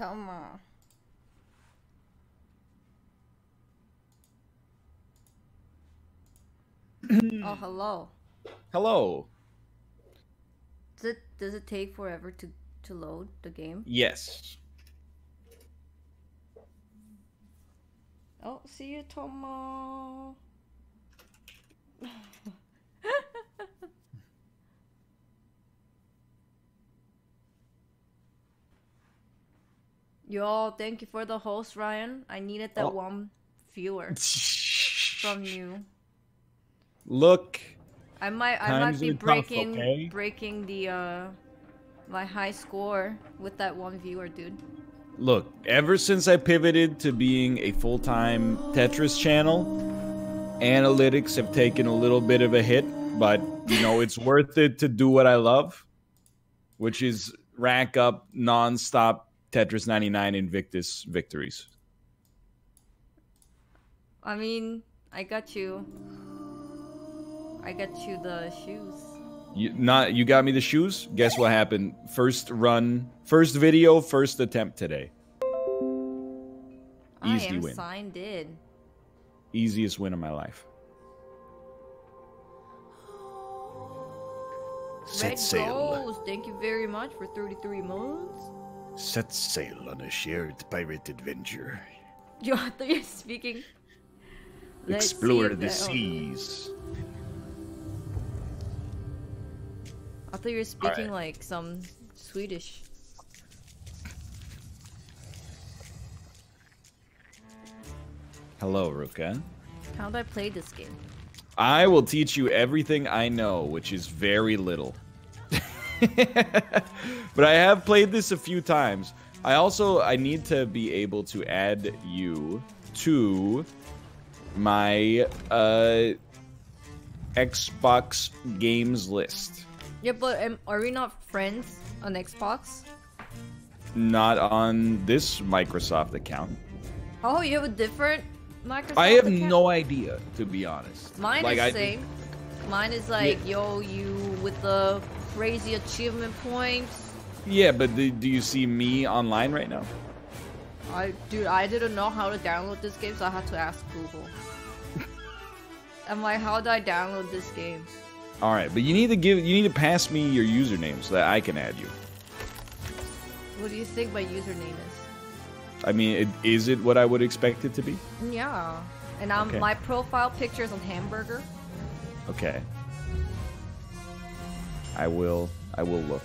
Toma. oh, hello. Hello. Does it does it take forever to to load the game? Yes. Oh, see you, Tomo. Yo, thank you for the host, Ryan. I needed that Oh. one viewer from you. Look. I might I might be are tough, breaking okay? breaking the uh my high score with that one viewer, dude. Look, ever since I pivoted to being a full time Tetris channel, analytics have taken a little bit of a hit, but you know, it's worth it to do what I love, which is rack up non-stop Tetris 99 Invictus victories. I mean, I got you. I got you the shoes. You not you got me the shoes? Guess what happened? First run, first video, first attempt today. I Easy win. signed in. Easiest win of my life. Red Goals, thank you very much for 33 months. Set sail on a shared pirate adventure. You I thought you're speaking. Let's Explore the seas. I thought you were speaking Alright. like some Swedish. Hello, Ruka. How do I play this game? I will teach you everything I know, which is very little. but I have played this a few times. I also I need to be able to add you to my uh Xbox games list. Yeah, but um, are we not friends on Xbox? Not on this Microsoft account. Oh, you have a different Microsoft I have account? no idea, to be honest. Mine Like, is I- same. Mine is like, yo, you with the crazy achievement points. Yeah, but do, do you see me online right now? I, dude, I didn't know how to download this game, so I had to ask Google. I'm like, how do I download this game? All right, but you need to give you need to pass me your username so that I can add you. What do you think my username is? I mean, it, is it what I would expect it to be? Yeah, and um, Okay. my profile picture is on hamburger. Okay. I will. I will look.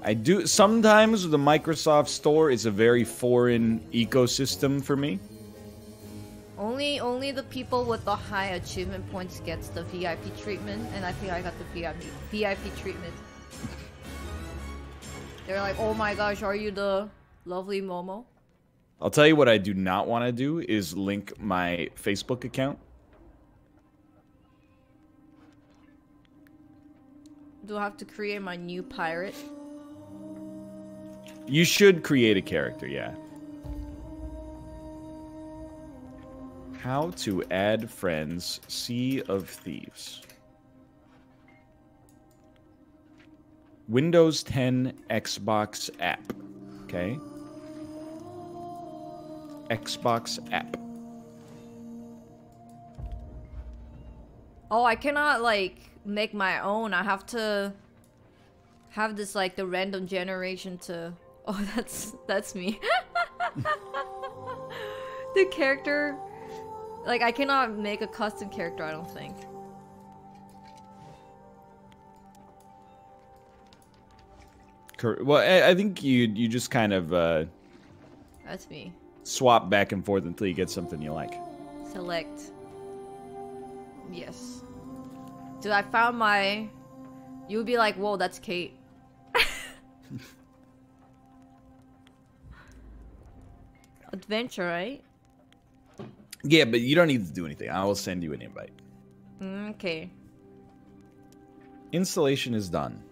I do. Sometimes the Microsoft Store is a very foreign ecosystem for me. Only, only the people with the high achievement points gets the VIP treatment, and I think I got the VIP VIP treatment. They're like, oh my gosh, are you the lovely Momo? I'll tell you what I do not want to do is link my Facebook account. Do I have to create my new pirate? You should create a character, yeah. How to add friends, Sea of Thieves. Windows 10 Xbox app. Okay. Xbox app. Oh, I cannot like make my own. I have to have this like the random generation to. Oh, that's that's me. the character, like I cannot make a custom character. I don't think. Well, I, I think you you just kind of uh, That's me. Swap back and forth until you get something you like. Select. Yes. Dude, I found my. You would be like, whoa, that's Kate. Adventure, right? Yeah, but you don't need to do anything. I will send you an invite. Mm, Okay. Installation is done.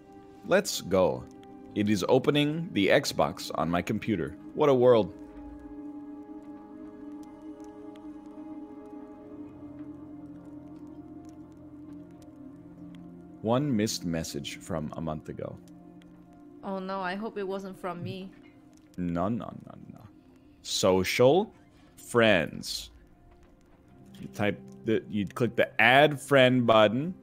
Let's go. It is opening the Xbox on my computer. What a world. One missed message from a month ago. Oh no, I hope it wasn't from me. No, no, no, no. Social friends. You type the you'd click the add friend button.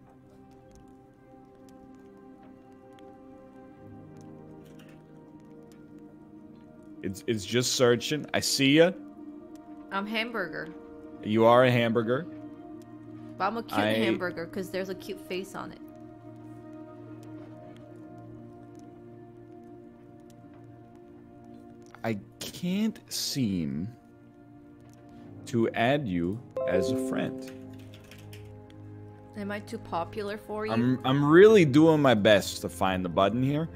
It's it's just searching. I see you. I'm hamburger. You are a hamburger. But I'm a cute I- hamburger because there's a cute face on it. I can't seem to add you as a friend. Am I too popular for you? I'm I'm really doing my best to find the button here.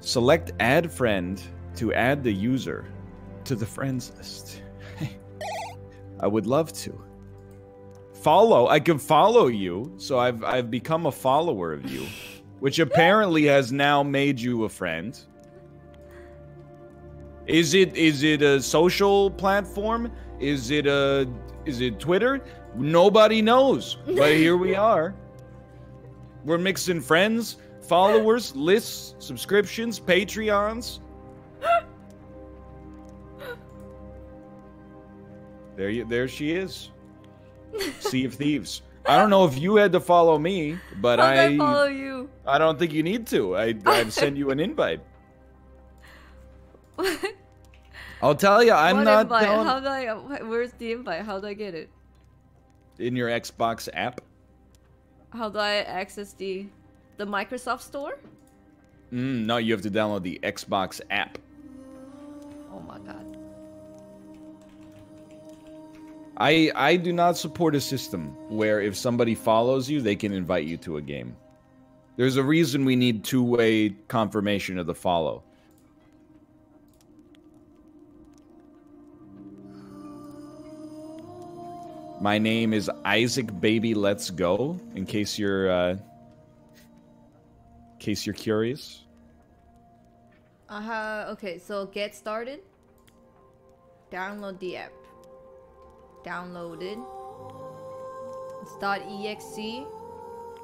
Select add friend to add the user to the friends list. I would love to. Follow, I can follow you, so I've I've become a follower of you, which apparently has now made you a friend. Is it is it a social platform? Is it a is it Twitter? Nobody knows. But here we are. We're mixing friends, followers, lists, subscriptions, Patreons. There you there she is. Sea of Thieves. I don't know if you had to follow me, but I I follow you? I don't think you need to. I I've sent you an invite. I'll tell you, I'm what not invite? telling- How do I? Where's the invite? How do I get it? in your Xbox app. How do I access the the Microsoft Store? Mm, no, you have to download the Xbox app. Oh my god. I I do not support a system where if somebody follows you, they can invite you to a game. There's a reason we need two-way confirmation of the follow. My name is Isaac Baby Let's Go, in case you're uh in case you're curious. Uh huh. Okay, so get started. Download the app. Downloaded. It's .exe.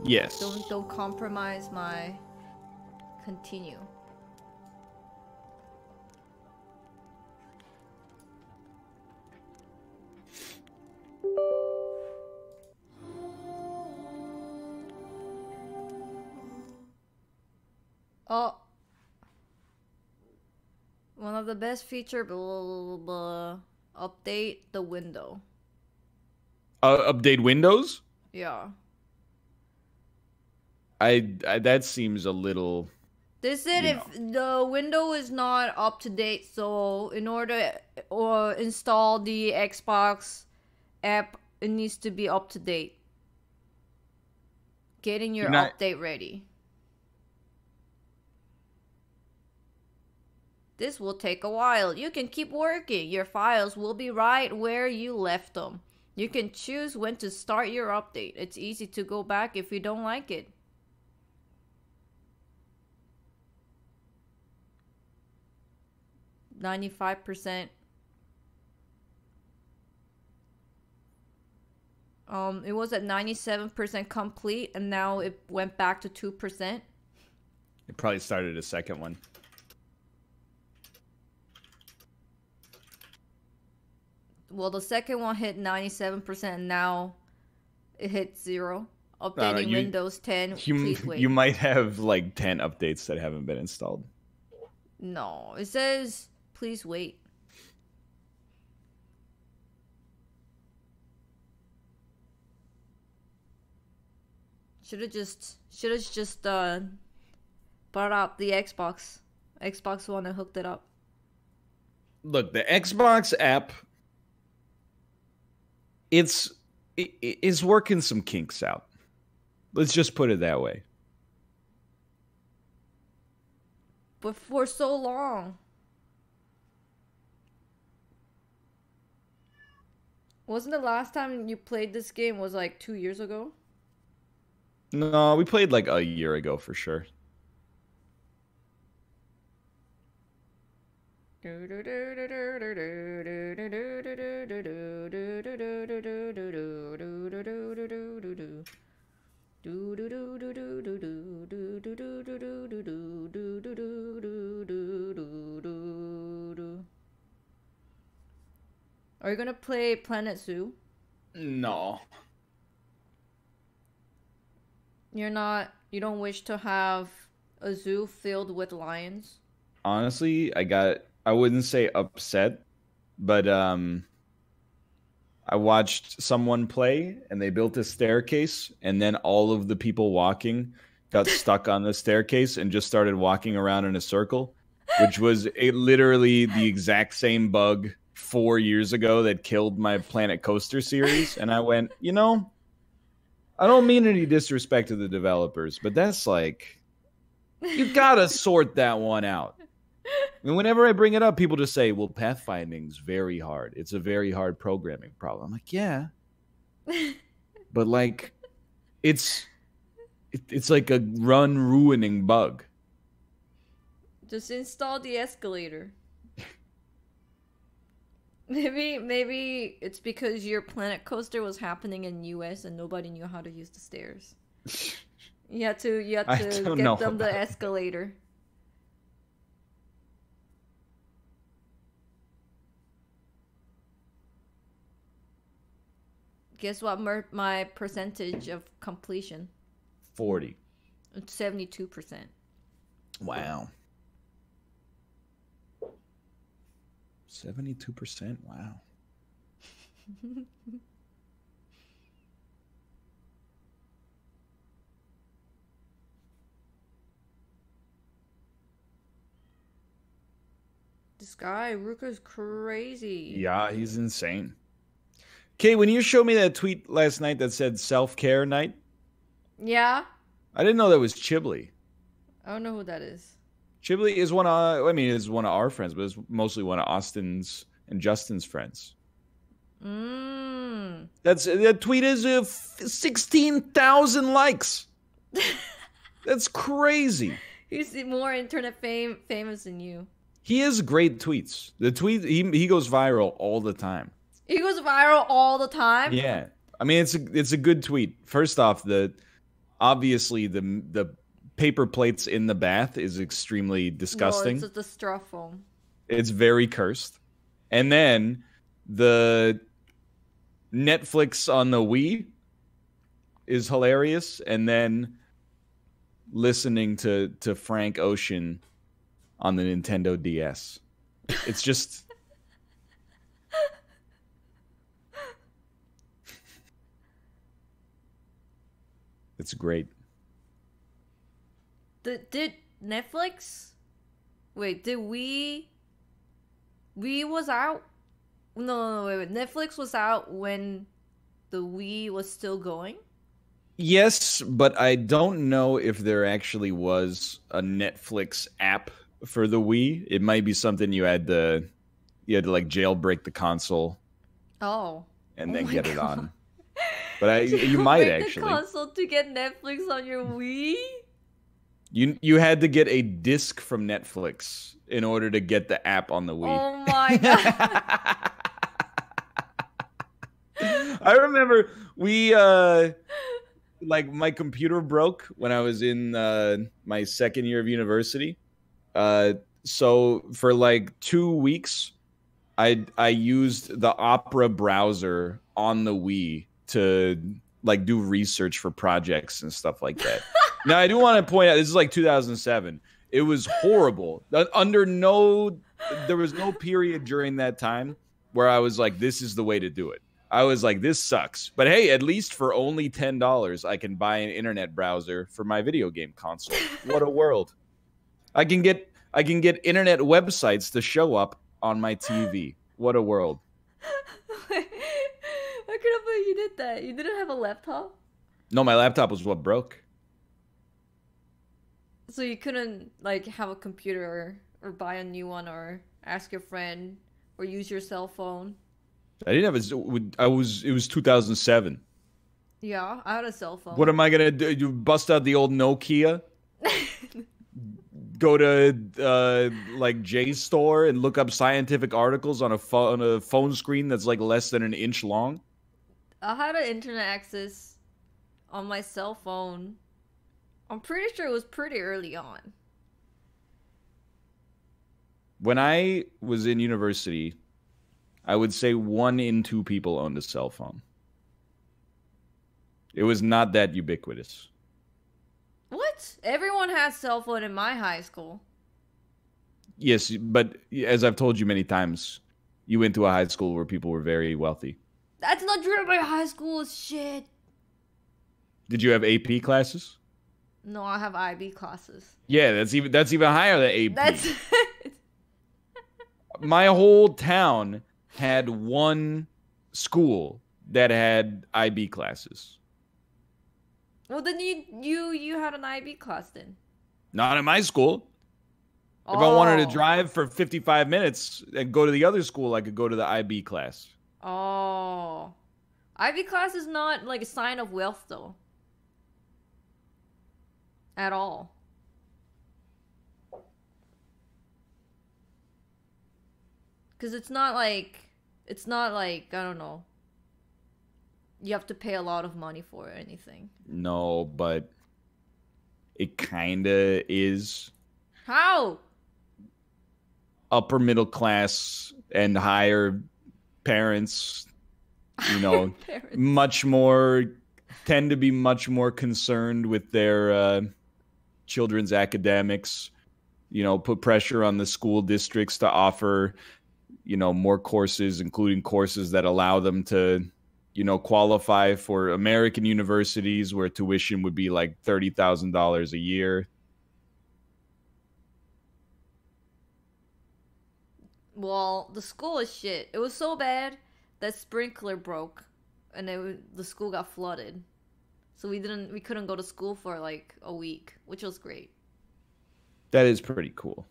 Yes. Don't don't compromise my. Continue. Oh. One of the best feature blah, blah, blah, blah. update the window. Uh, update Windows? Yeah. I, I that seems a little They said You if the window is not up to date, so in order or install the Xbox app, it needs to be up to date. Getting your not- update ready. This will take a while. You can keep working. Your files will be right where you left them. You can choose when to start your update. It's easy to go back if you don't like it. Ninety-five percent. Um, it was at ninety-seven percent complete, and now it went back to two percent. It probably started a second one. Well, the second one hit ninety-seven percent, and now it hit zero. Updating you- Windows 10. You Please wait. you might have like 10 updates that haven't been installed. No, it says please wait. Should have just should have just uh brought up the Xbox Xbox One and hooked it up. Look, the Xbox app it's it, it's working some kinks out. Let's just put it that way. But for so long. Wasn't the last time you played this game was like 2 years ago? No, we played like a year ago for sure. Are you gonna play Planet Zoo? No. You're not. You don't wish to have a zoo filled with lions. Honestly, I got I wouldn't say upset, but um I watched someone play and they built a staircase and then all of the people walking got stuck on the staircase and just started walking around in a circle, which was a, literally the exact same bug 4 years ago that killed my Planet Coaster series and I went, "You know, I don't mean any disrespect to the developers, but that's like you got to sort that one out." And whenever I bring it up, people just say, "Well, pathfinding's very hard. It's a very hard programming problem." I'm like, "Yeah, but like, it's it, it's like a run ruining bug." Just install the escalator. Maybe maybe it's because your planet coaster was happening in US and nobody knew how to use the stairs. You had to you had to get them the escalator. Guess what mer- my percentage of completion? Forty. It's 72%. Wow. Seventy-two percent. Wow. This guy, Ruka's crazy. Yeah, he's insane. Okay, when you showed me that tweet last night that said self care night, Yeah? I didn't know that was Chibli. I don't know who that is. Chibli is one of I mean, is one of our friends, but it's mostly one of Austin's and Justin's friends. Mmm. That's that tweet is uh, sixteen thousand likes. That's crazy. He's more internet fame famous than you. He has great tweets. The tweet he he goes viral all the time. He goes viral all the time. Yeah, I mean it's a it's a good tweet. First off, the obviously the the paper plates in the bath is extremely disgusting. No, it's straw. It's very cursed. And then the Netflix on the Wii is hilarious. And then listening to, to Frank Ocean on the Nintendo DS. It's just. It's great. Did, did Netflix? Wait, did we? We was out. No, no, no, wait, wait. Netflix was out when the Wii was still going. Yes, but I don't know if there actually was a Netflix app for the Wii. It might be something you had to you had to like jailbreak the console Oh. and Oh then my get it on. But I, you might actually. console to get Netflix on your Wii. You you had to get a disc from Netflix in order to get the app on the Wii. Oh my god. I remember we uh like my computer broke when I was in uh my second year of university. Uh so for like 2 weeks I I used the Opera browser on the Wii to like do research for projects and stuff like that. now I do want to point out this is like 2007. It was horrible. Uh, Under no there was no period during that time where I was like this is the way to do it. I was like, this sucks. But hey, at least for only ten dollars, I can buy an internet browser for my video game console. What a world! I can get I can get internet websites to show up on my TV. What a world! Couldn't believe you did that. You didn't have a laptop? No, my laptop was what broke. So you couldn't like have a computer or, or buy a new one or ask your friend or use your cell phone. I didn't have a. I was. It was 2007. Yeah, I had a cell phone. What am I gonna do? You bust out the old Nokia? Go to uh, like JSTOR and look up scientific articles on a phone on a phone screen that's like less than an inch long. I had an internet access on my cell phone. I'm pretty sure it was pretty early on. When I was in university, I would say one in two people owned a cell phone. It was not that ubiquitous. What? Everyone had cell phone in my high school. Yes, but as I've told you many times, you went to a high school where people were very wealthy. That's not true. My high school is shit. Did you have AP classes? No, I have IB classes. Yeah, that's even that's even higher than AP. That's My whole town had one school that had IB classes. well. Then you you you had an IB class then. Not in my school. If I wanted to Oh. drive for 55 minutes and go to the other school, I could go to the IB class. Oh, IB class is not like a sign of wealth though. At all. Cause it's not like it's not like I don't know. You have to pay a lot of money for or anything. No, but it kind of is How? upper middle class and higher parents, you know, Parents. much more tend to be much more concerned with their uh, children's academics you know put pressure on the school districts to offer you know more courses including courses that allow them to you know qualify for american universities where tuition would be like $30,000 a year Well, the school is shit. It was so bad that sprinkler broke, and it, the school got flooded. So we didn't, we couldn't go to school for like a week, which was great. that is pretty cool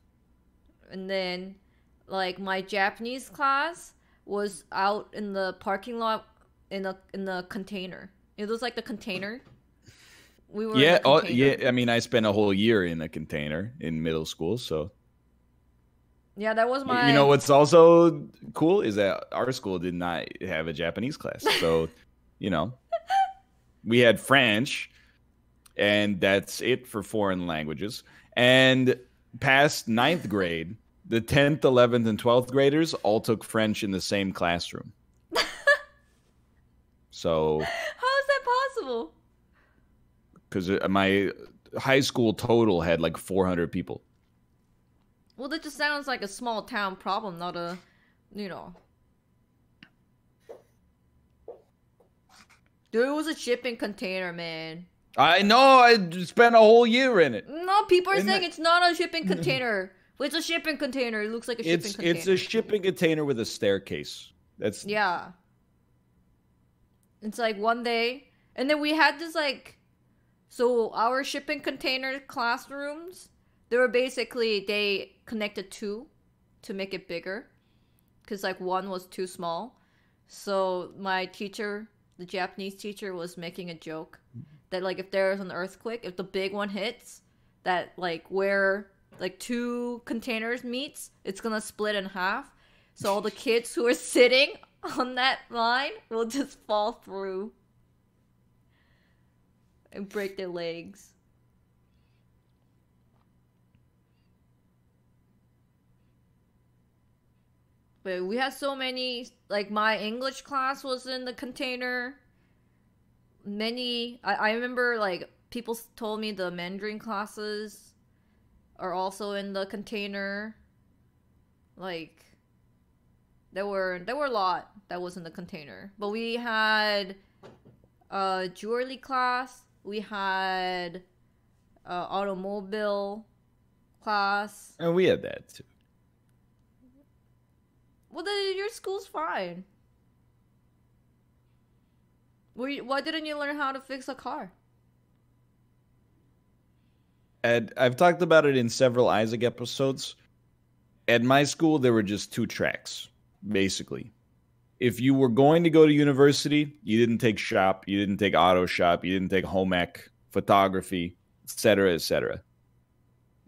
And then, like my Japanese class was out in the parking lot in a in the container. It was like the container. We were yeah oh, yeah i mean i spent a whole year in a container in middle school so Yeah, that was my. You know what's also cool is that our school did not have a Japanese class. So, you know, we had French, and that's it for foreign languages. And past ninth grade, the 10th, 11th, and 12th graders all took French in the same classroom. so, How is that possible? because uh, my high school total had like 400 people. Well, that just sounds like a small town problem, not a, you know. Dude, it was a shipping container, man. I know, I spent a whole year in it. No, people are Isn't saying it- it's not a shipping container. It's a shipping container. It looks like a shipping It's container. it's a shipping container with a staircase. That's Yeah. It's like one day, and then we had this like, so our shipping container classrooms, they were basically they connected two, to make it bigger, because like one was too small. So my teacher, the Japanese teacher, was making a joke that like if there's an earthquake, if the big one hits, that like where like two containers meets, it's gonna split in half. So all the kids who are sitting on that line will just fall through and break their legs. But we had so many like my English class was in the container. Many I, I remember like people told me the Mandarin classes are also in the container. Like there were there were a lot that was in the container. But we had uh jewelry class, we had uh automobile class. and we had that too. Well, your school's fine. You, why didn't you learn how to fix a car? And I've talked about it in several Isaac episodes. At my school, there were just two tracks, basically. If you were going to go to university, you didn't take shop, you didn't take auto shop, you didn't take home ec, photography, etc., etc.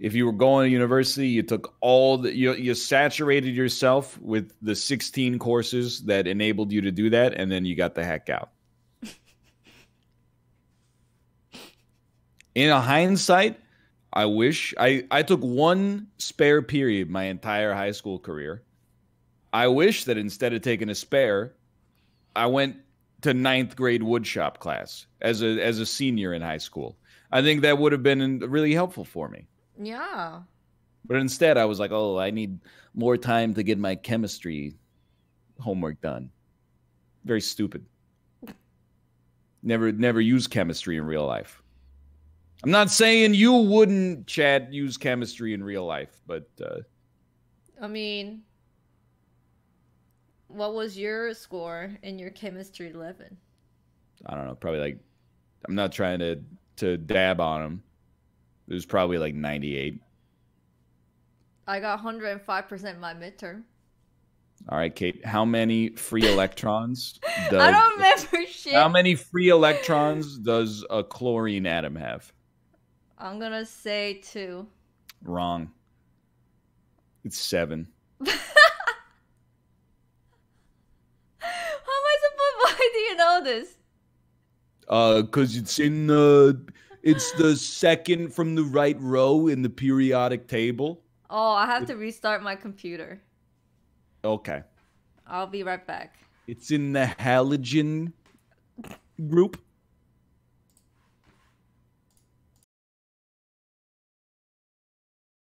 If you were going to university, you took all the you you saturated yourself with the 16 courses that enabled you to do that, and then you got the heck out. In a hindsight, I wish I I took one spare period my entire high school career. I wish that instead of taking a spare, I went to ninth grade woodshop class as a as a senior in high school. I think that would have been really helpful for me. Yeah. But instead, I was like, oh, I need more time to get my chemistry homework done. Very stupid. Never, never use chemistry in real life. I'm not saying you wouldn't, Chad, use chemistry in real life, but uh, I mean, what was your score in your chemistry 11? I don't know, probably like I'm not trying to to dab on him. It was probably like 98. I got 105% my midterm. All right, Kate. How many free electrons? Does, I don't remember shit. How many free electrons does a chlorine atom have? I'm gonna say two. Wrong. It's seven. How am I supposed? Why do you know this? Uh, cause it's in the, it's the second from the right row in the periodic table. Oh, I have to restart my computer. Okay. I'll be right back. It's in the halogen group.